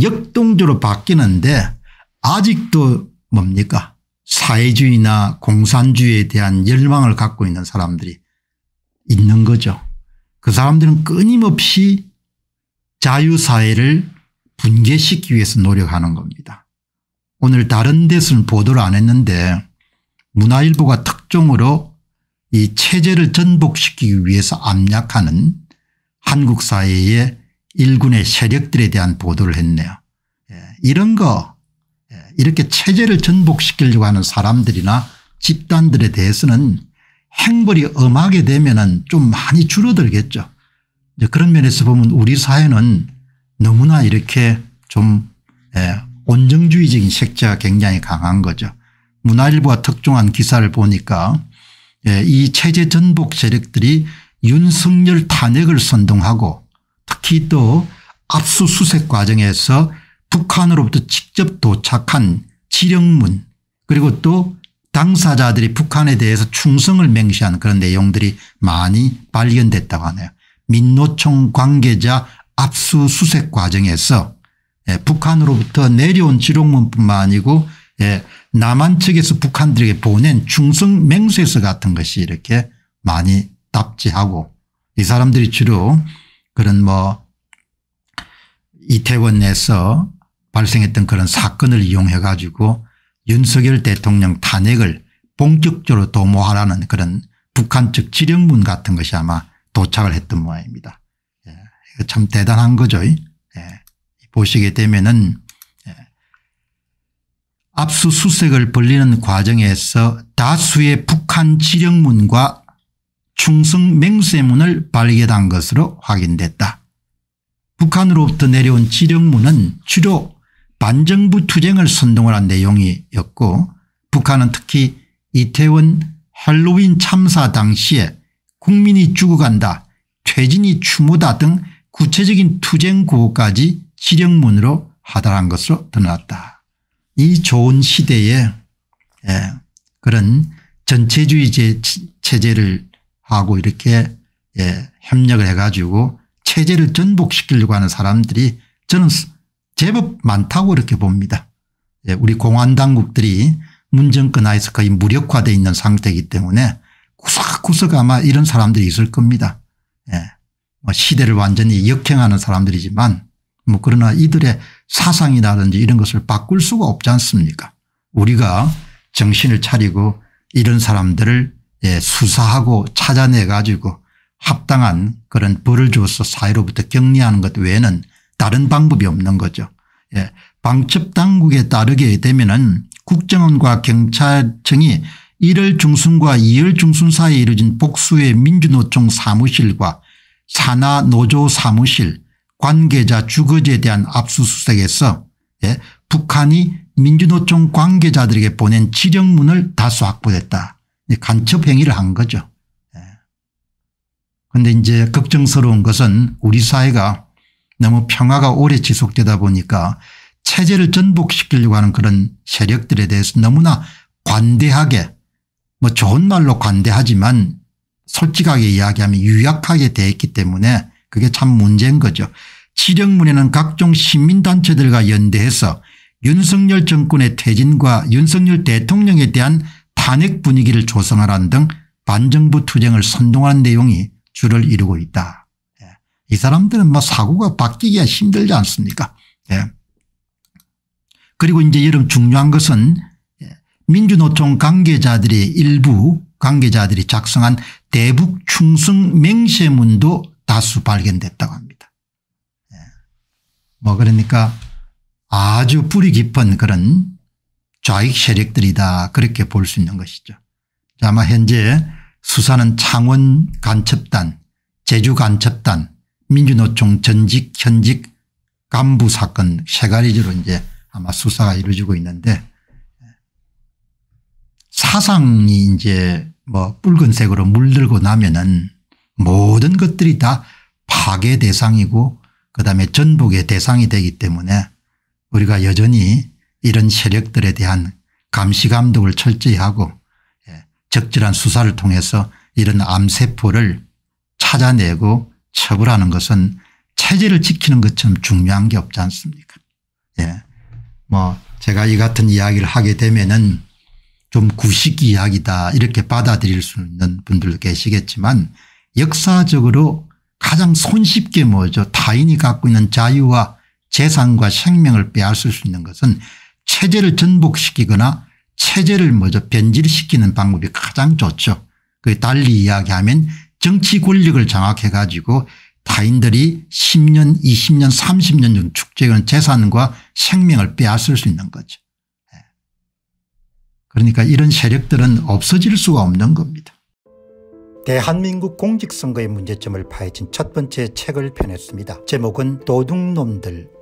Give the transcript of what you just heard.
역동적으로 바뀌는데 아직도 뭡니까 사회주의나 공산주의에 대한 열망을 갖고 있는 사람들이 있는 거죠. 그 사람들은 끊임없이 자유사회를 붕괴시키기 위해서 노력하는 겁니다. 오늘 다른 데서는 보도를 안 했는데 문화일보가 특종으로 이 체제를 전복시키기 위해서 압력하는 한국 사회의 일군의 세력들에 대한 보도를 했네요. 예, 이런 거 예, 이렇게 체제를 전복시키려고 하는 사람들이나 집단들에 대해서는 행벌이 엄하게 되면 좀 많이 줄어들겠죠. 그런 면에서 보면 우리 사회는 너무나 이렇게 좀 예, 온정주의적인 색채가 굉장히 강한 거죠. 문화일보가 특종한 기사를 보니까 이 체제 전복 세력들이 윤석열 탄핵을 선동하고 특히 또 압수수색 과정에서 북한으로부터 직접 도착한 지령문 그리고 또 당사자들이 북한에 대해서 충성을 맹시한 그런 내용들이 많이 발견됐다고 하네요. 민노총 관계자 압수수색 과정에서 예, 북한으로부터 내려온 지령문뿐만 아니고 예, 남한 측에서 북한들에게 보낸 충성 맹세서 같은 것이 이렇게 많이 답지하고 이 사람들이 주로 그런 뭐 이태원 에서 발생했던 그런 사건을 이용해 가지고 윤석열 대통령 탄핵을 본격적으로 도모하라는 그런 북한 측 지령문 같은 것이 아마 도착을 했던 모양입니다. 예. 참 대단한 거죠. 예. 보시게 되면은 예. 압수수색을 벌리는 과정에서 다수의 북한 지령문과 충성 맹세문을 발견한 것으로 확인됐다. 북한으로부터 내려온 지령문은 주로 반정부 투쟁을 선동을 한 내용이었고 북한은 특히 이태원 할로윈 참사 당시에 국민이 죽어간다 퇴진이 추모다 등 구체적인 투쟁 구호까지 지령문으로 하달한 것으로 드러났다. 이 좋은 시대에 예, 그런 전체주의 체제를 하고 이렇게 예, 협력을 해가지고 체제를 전복시키려고 하는 사람들이 저는 제법 많다고 이렇게 봅니다. 예, 우리 공안 당국들이 문정권 하에서 거의 무력화되어 있는 상태이기 때문에 구석구석 아마 이런 사람들이 있을 겁니다. 예, 뭐 시대를 완전히 역행하는 사람들이지만 뭐 그러나 이들의 사상이라든지 이런 것을 바꿀 수가 없지 않습니까 우리가 정신을 차리고 이런 사람들을 예, 수사하고 찾아내 가지고 합당한 그런 벌을 주어서 사회로부터 격리하는 것 외에는 다른 방법이 없는 거죠. 예. 방첩 당국에 따르게 되면은 국정원과 경찰청이 1월 중순과 2월 중순 사이에 이루어진 복수의 민주노총 사무실과 산하 노조 사무실 관계자 주거지에 대한 압수수색에서 예. 북한이 민주노총 관계자들에게 보낸 지령문을 다수 확보했다. 간첩 행위를 한 거죠. 그런데 예. 이제 걱정스러운 것은 우리 사회가 너무 평화가 오래 지속되다 보니까 체제를 전복시키려고 하는 그런 세력들에 대해서 너무나 관대하게 뭐 좋은 말로 관대하지만 솔직하게 이야기하면 유약하게 돼 있기 때문에 그게 참 문제인 거죠. 지령문에는 각종 시민단체들과 연대해서 윤석열 정권의 퇴진과 윤석열 대통령에 대한 탄핵 분위기를 조성하라는 등 반정부 투쟁을 선동하는 내용이 주를 이루고 있다. 예. 이 사람들은 뭐 사고가 바뀌기가 힘들지 않습니까 예. 그리고 이제 여러분 중요한 것은 예, 민주노총 관계자들이 일부 관계자들이 작성한 대북 충성 맹세문도 다수 발견됐다고 합니다. 예. 뭐 그러니까 아주 뿌리 깊은 그런 좌익 세력들이다 그렇게 볼 수 있는 것이죠. 아마 현재 수사는 창원 간첩단 제주 간첩단 민주노총 전직 현직 간부 사건 세 가지로 이제 아마 수사가 이루어지고 있는데 사상이 이제 뭐 붉은색으로 물들고 나면은 모든 것들이 다 파괴 대상이고 그다음에 전복의 대상이 되기 때문에 우리가 여전히 이런 세력들에 대한 감시 감독을 철저히 하고 예, 적절한 수사를 통해서 이런 암세포를 찾아내고 처벌하는 것은 체제를 지키는 것처럼 중요한 게 없지 않습니까 예. 뭐 제가 이 같은 이야기를 하게 되면은 좀 구식 이야기다 이렇게 받아들일 수 있는 분들도 계시겠지만 역사적으로 가장 손쉽게 뭐죠 타인이 갖고 있는 자유와 재산과 생명을 빼앗을 수 있는 것은 체제를 전복시키거나 체제를 뭐죠 변질시키는 방법이 가장 좋죠. 그 달리 이야기하면 정치 권력을 장악해 가지고 타인들이 10년 20년 30년 전 축적한 재산과 생명을 빼앗을 수 있는 거죠. 예. 그러니까 이런 세력들은 없어질 수가 없는 겁니다. 대한민국 공직선거의 문제점을 파헤친 첫 번째 책을 펴냈습니다. 제목은 도둑놈들